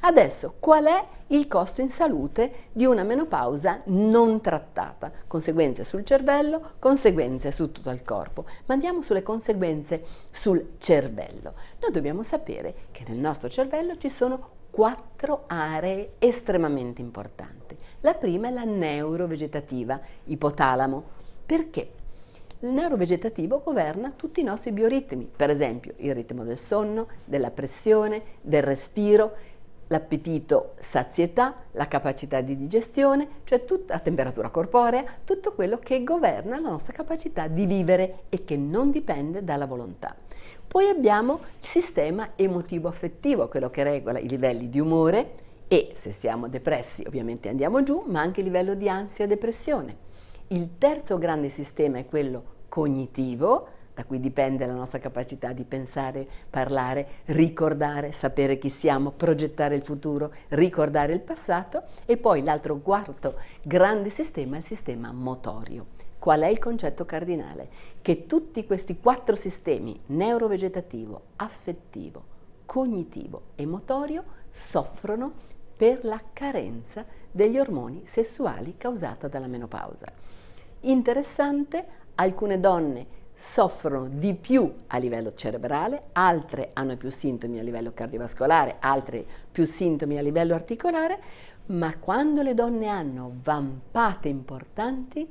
Adesso, qual è il costo in salute di una menopausa non trattata? Conseguenze sul cervello, conseguenze su tutto il corpo. Ma andiamo sulle conseguenze sul cervello. Noi dobbiamo sapere che nel nostro cervello ci sono quattro aree estremamente importanti. La prima è la neurovegetativa, ipotalamo. Perché? Il neurovegetativo governa tutti i nostri bioritmi, per esempio il ritmo del sonno, della pressione, del respiro, l'appetito, sazietà, la capacità di digestione, cioè tutta la temperatura corporea, tutto quello che governa la nostra capacità di vivere e che non dipende dalla volontà. Poi abbiamo il sistema emotivo-affettivo, quello che regola i livelli di umore e se siamo depressi ovviamente andiamo giù, ma anche il livello di ansia e depressione. Il terzo grande sistema è quello cognitivo, da cui dipende la nostra capacità di pensare, parlare, ricordare, sapere chi siamo, progettare il futuro, ricordare il passato e poi l'altro quarto grande sistema è il sistema motorio. Qual è il concetto cardinale? Che tutti questi quattro sistemi, neurovegetativo, affettivo, cognitivo e motorio, soffrono per la carenza degli ormoni sessuali causata dalla menopausa. Interessante, alcune donne soffrono di più a livello cerebrale, altre hanno più sintomi a livello cardiovascolare, altre più sintomi a livello articolare, ma quando le donne hanno vampate importanti,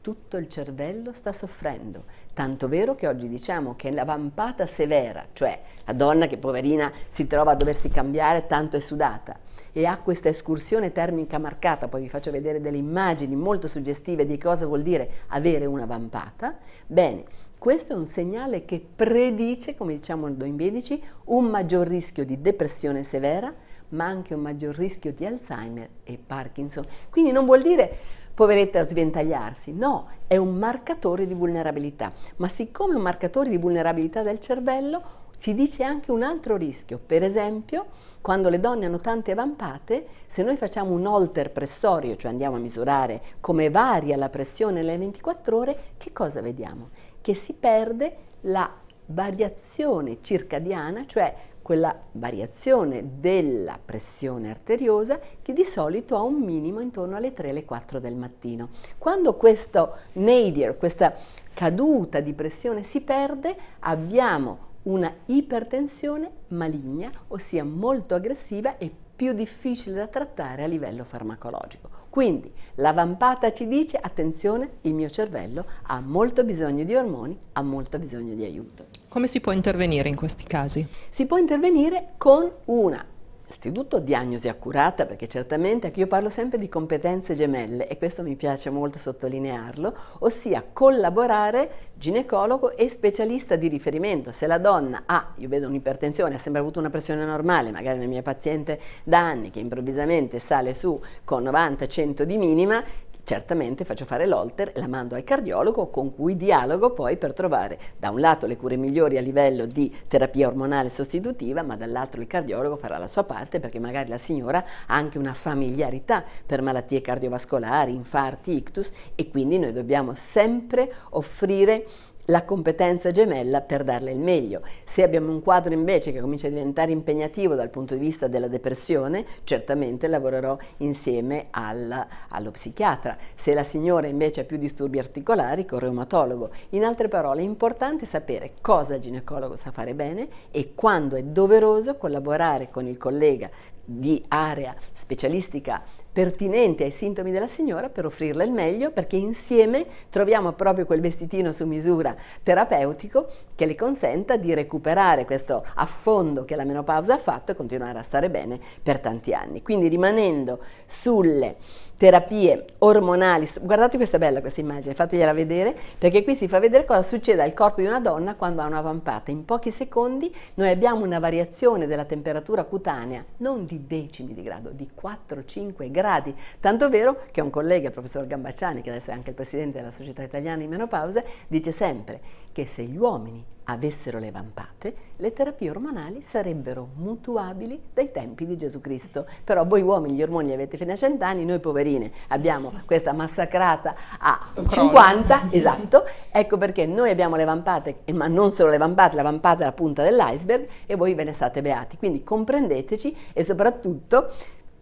tutto il cervello sta soffrendo. Tanto vero che oggi diciamo che la vampata severa, cioè la donna che poverina si trova a doversi cambiare tanto è sudata e ha questa escursione termica marcata, poi vi faccio vedere delle immagini molto suggestive di cosa vuol dire avere una vampata, bene, questo è un segnale che predice, come diciamo noi medici, un maggior rischio di depressione severa, ma anche un maggior rischio di Alzheimer e Parkinson. Quindi non vuol dire poveretta a sventagliarsi, no, è un marcatore di vulnerabilità, ma siccome è un marcatore di vulnerabilità del cervello, ci dice anche un altro rischio, per esempio quando le donne hanno tante vampate, se noi facciamo un holter pressorio, cioè andiamo a misurare come varia la pressione nelle 24 ore, che cosa vediamo? Che si perde la variazione circadiana, cioè quella variazione della pressione arteriosa che di solito ha un minimo intorno alle 3 alle 4 del mattino. Quando questo nadir, questa caduta di pressione si perde, abbiamo una ipertensione maligna, ossia molto aggressiva e più difficile da trattare a livello farmacologico. Quindi la vampata ci dice attenzione, il mio cervello ha molto bisogno di ormoni, ha molto bisogno di aiuto. Come si può intervenire in questi casi? Si può intervenire con una Innanzitutto diagnosi accurata, perché certamente io parlo sempre di competenze gemelle e questo mi piace molto sottolinearlo, ossia collaborare ginecologo e specialista di riferimento. Se la donna ha, io vedo un'ipertensione, ha sempre avuto una pressione normale, magari una mia paziente da anni che improvvisamente sale su con 90-100 di minima, certamente faccio fare l'olter e la mando al cardiologo con cui dialogo poi per trovare da un lato le cure migliori a livello di terapia ormonale sostitutiva, ma dall'altro il cardiologo farà la sua parte perché magari la signora ha anche una familiarità per malattie cardiovascolari, infarti, ictus e quindi noi dobbiamo sempre offrire la competenza gemella per darle il meglio. Se abbiamo un quadro invece che comincia a diventare impegnativo dal punto di vista della depressione, certamente lavorerò insieme al, allo psichiatra. Se la signora invece ha più disturbi articolari, con reumatologo. In altre parole, è importante sapere cosa il ginecologo sa fare bene e quando è doveroso collaborare con il collega di area specialistica pertinente ai sintomi della signora per offrirle il meglio perché insieme troviamo proprio quel vestitino su misura terapeutico che le consenta di recuperare questo affondo che la menopausa ha fatto e continuare a stare bene per tanti anni. Quindi rimanendo sulle terapie ormonali, guardate questa bella questa immagine, fategliela vedere perché qui si fa vedere cosa succede al corpo di una donna quando ha una vampata. In pochi secondi noi abbiamo una variazione della temperatura cutanea non di decimi di grado, di 4-5 gradi. Tanto vero che un collega, il professor Gambacciani, che adesso è anche il presidente della Società Italiana di Menopausa, dice sempre che se gli uomini avessero le vampate, le terapie ormonali sarebbero mutuabili dai tempi di Gesù Cristo. Però voi uomini gli ormoni li avete fino a cent'anni, noi poverine abbiamo questa massacrata a Sto 50, crollo. esatto, ecco perché noi abbiamo le vampate, ma non solo le vampate, la vampata è la punta dell'iceberg e voi ve ne state beati. Quindi comprendeteci e soprattutto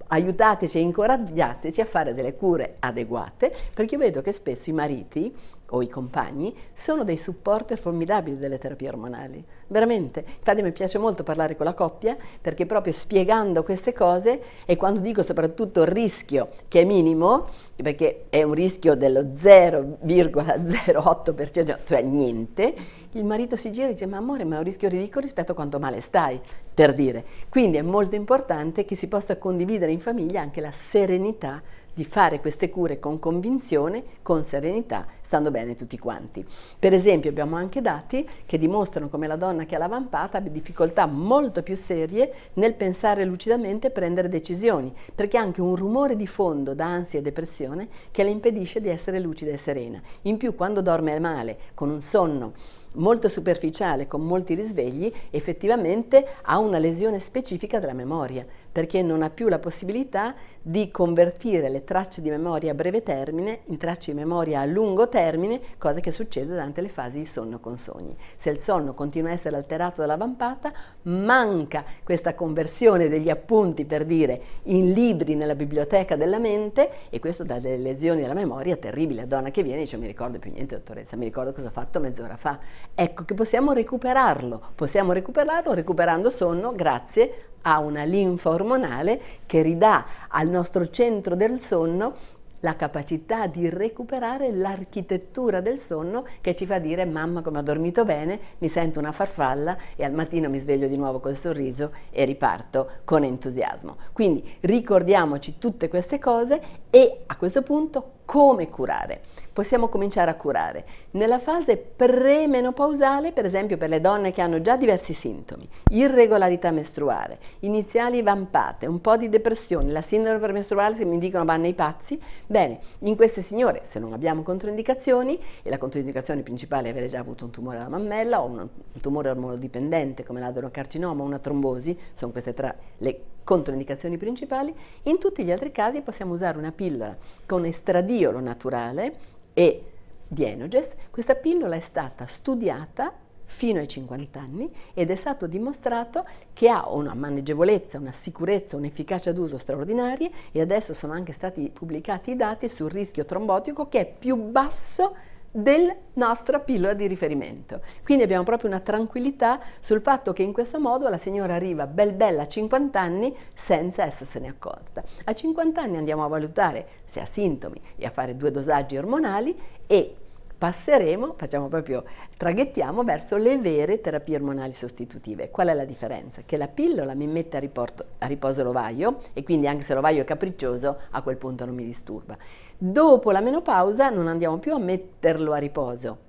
aiutateci e incoraggiateci a fare delle cure adeguate, perché io vedo che spesso i mariti o i compagni sono dei supporter formidabili delle terapie ormonali, veramente. Infatti mi piace molto parlare con la coppia perché proprio spiegando queste cose e quando dico soprattutto il rischio che è minimo, perché è un rischio dello 0,08%, cioè niente, il marito si gira e dice ma amore ma è un rischio ridicolo rispetto a quanto male stai, per dire. Quindi è molto importante che si possa condividere in famiglia anche la serenità di fare queste cure con convinzione, con serenità, stando bene tutti quanti. Per esempio abbiamo anche dati che dimostrano come la donna che ha la vampata abbia difficoltà molto più serie nel pensare lucidamente e prendere decisioni, perché ha anche un rumore di fondo da ansia e depressione che le impedisce di essere lucida e serena. In più quando dorme male, con un sonno molto superficiale, con molti risvegli, effettivamente ha una lesione specifica della memoria, perché non ha più la possibilità di convertire le tracce di memoria a breve termine in tracce di memoria a lungo termine, cosa che succede durante le fasi di sonno con sogni. Se il sonno continua a essere alterato dalla vampata, manca questa conversione degli appunti, per dire, in libri nella biblioteca della mente e questo dà delle lesioni della memoria terribili. La donna che viene dice mi ricordo più niente dottoressa, mi ricordo cosa ho fatto mezz'ora fa. Ecco che possiamo recuperarlo, possiamo recuperarlo recuperando sonno grazie a una linfa ormonale che ridà al nostro centro del sonno la capacità di recuperare l'architettura del sonno che ci fa dire mamma come ho dormito bene, mi sento una farfalla e al mattino mi sveglio di nuovo col sorriso e riparto con entusiasmo. Quindi ricordiamoci tutte queste cose e a questo punto come curare? Possiamo cominciare a curare nella fase premenopausale, per esempio per le donne che hanno già diversi sintomi, irregolarità mestruale, iniziali vampate, un po' di depressione, la sindrome premestruale se mi dicono vanno i pazzi, bene, in queste signore se non abbiamo controindicazioni, e la controindicazione principale è avere già avuto un tumore alla mammella o un, tumore ormonodipendente come l'adenocarcinoma o una trombosi, sono queste tre le controindicazioni principali, in tutti gli altri casi possiamo usare una pillola con estradiolo naturale e di Enogest. Questa pillola è stata studiata fino ai 50 anni ed è stato dimostrato che ha una maneggevolezza, una sicurezza, un'efficacia d'uso straordinarie e adesso sono anche stati pubblicati i dati sul rischio trombotico che è più basso della nostra pillola di riferimento. Quindi abbiamo proprio una tranquillità sul fatto che in questo modo la signora arriva bel bella a 50 anni senza essersene accorta. A 50 anni andiamo a valutare se ha sintomi e a fare due dosaggi ormonali e passeremo, facciamo proprio, traghettiamo verso le vere terapie ormonali sostitutive. Qual è la differenza? Che la pillola mi mette a, riporto, a riposo l'ovaio e quindi anche se l'ovaio è capriccioso a quel punto non mi disturba. Dopo la menopausa non andiamo più a metterlo a riposo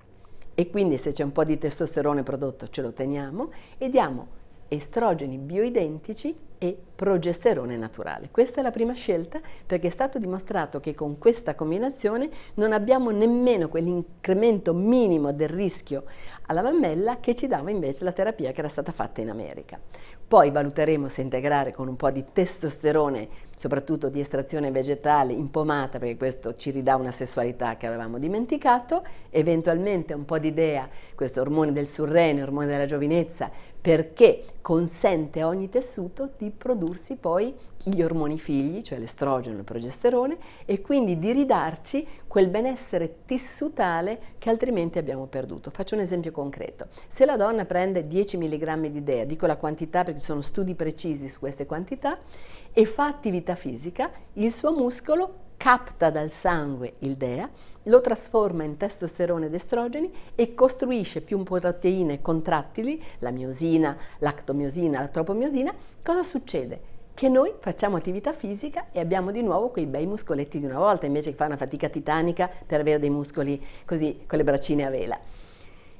e quindi se c'è un po' di testosterone prodotto ce lo teniamo e diamo estrogeni bioidentici e progesterone naturale. Questa è la prima scelta perché è stato dimostrato che con questa combinazione non abbiamo nemmeno quell'incremento minimo del rischio alla mammella che ci dava invece la terapia che era stata fatta in America. Poi valuteremo se integrare con un po' di testosterone, soprattutto di estrazione vegetale impomata, perché questo ci ridà una sessualità che avevamo dimenticato, eventualmente un po' di idea, questo ormone del surrene, ormone della giovinezza, perché consente a ogni tessuto di prodursi poi gli ormoni figli, cioè l'estrogeno e il progesterone, e quindi di ridarci quel benessere tissutale che altrimenti abbiamo perduto. Faccio un esempio concreto. Se la donna prende 10 mg di DEA, dico la quantità perché ci sono studi precisi su queste quantità, e fa attività fisica, il suo muscolo capta dal sangue il DEA, lo trasforma in testosterone ed estrogeni e costruisce più proteine contrattili, la miosina, l'actomiosina, la tropomiosina. Cosa succede? Che noi facciamo attività fisica e abbiamo di nuovo quei bei muscoletti di una volta, invece che fare una fatica titanica per avere dei muscoli così con le braccine a vela.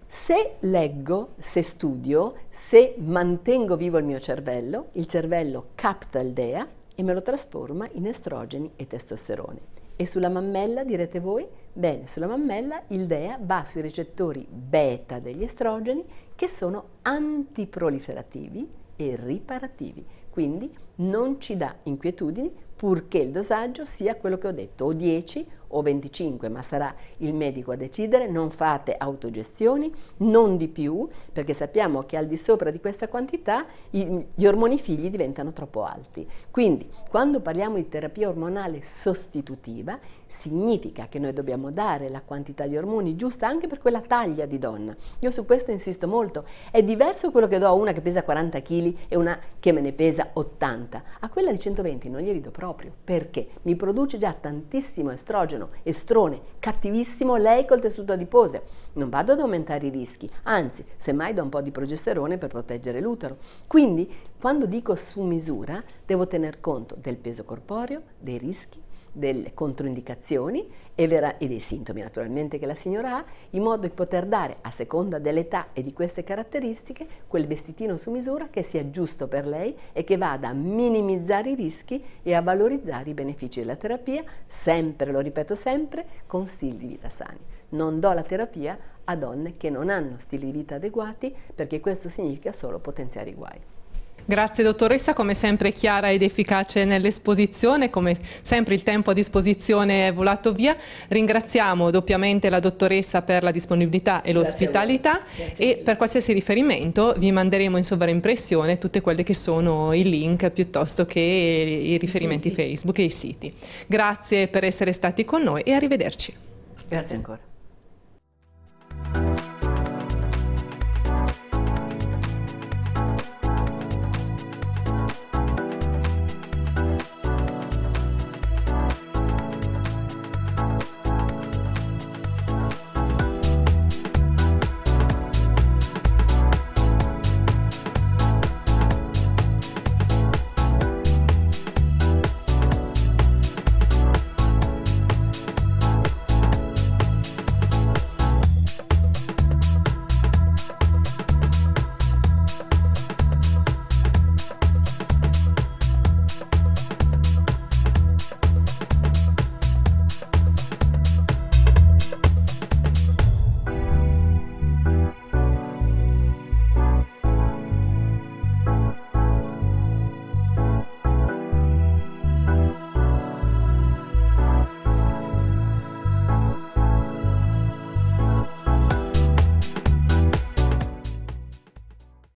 Se leggo, se studio, se mantengo vivo il mio cervello, il cervello capta il DEA e me lo trasforma in estrogeni e testosterone. E sulla mammella, direte voi? Bene, sulla mammella il DEA va sui recettori beta degli estrogeni che sono antiproliferativi e riparativi, quindi non ci dà inquietudini purché il dosaggio sia quello che ho detto, o 10 o 25, ma sarà il medico a decidere, non fate autogestioni, non di più, perché sappiamo che al di sopra di questa quantità gli ormoni figli diventano troppo alti. Quindi, quando parliamo di terapia ormonale sostitutiva, significa che noi dobbiamo dare la quantità di ormoni giusta anche per quella taglia di donna. Io su questo insisto molto. È diverso quello che do a una che pesa 40 kg e una che me ne pesa 80. A quella di 120 non glieli do proprio. Perché? Mi produce già tantissimo estrogeno, estrone, cattivissimo lei col tessuto adipose. Non vado ad aumentare i rischi, anzi, semmai do un po' di progesterone per proteggere l'utero. Quindi, quando dico su misura, devo tener conto del peso corporeo, dei rischi, delle controindicazioni e, vera, e, dei sintomi naturalmente che la signora ha, in modo di poter dare, a seconda dell'età e di queste caratteristiche, quel vestitino su misura che sia giusto per lei e che vada a minimizzare i rischi e a valorizzare i benefici della terapia, sempre, lo ripeto sempre, con stili di vita sani. Non do la terapia a donne che non hanno stili di vita adeguati perché questo significa solo potenziare i guai. Grazie dottoressa, come sempre chiara ed efficace nell'esposizione, come sempre il tempo a disposizione è volato via. Ringraziamo doppiamente la dottoressa per la disponibilità e l'ospitalità e per qualsiasi riferimento vi manderemo in sovraimpressione tutte quelle che sono i link piuttosto che i riferimenti Facebook e i siti. Grazie per essere stati con noi e arrivederci. Grazie ancora.